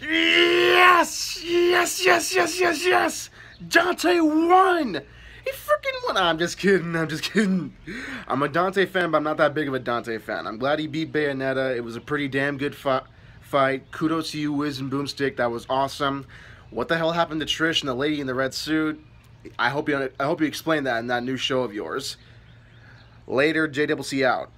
Yes! Yes, yes, yes, yes, yes! Dante won! He freaking won! I'm just kidding, I'm just kidding. I'm a Dante fan, but I'm not that big of a Dante fan. I'm glad he beat Bayonetta. It was a pretty damn good fi fight. Kudos to you, Wiz and Boomstick. That was awesome. What the hell happened to Trish and the lady in the red suit? I hope you I hope you explain that in that new show of yours. Later, JWC out.